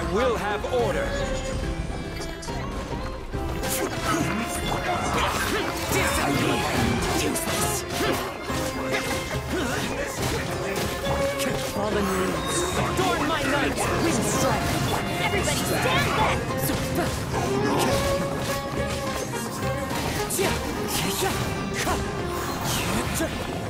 I will have order. Useless. Fallen ruins. Adorn my knight. Wind strike. Everybody stand back. Super. Yeah. Yeah. Yeah.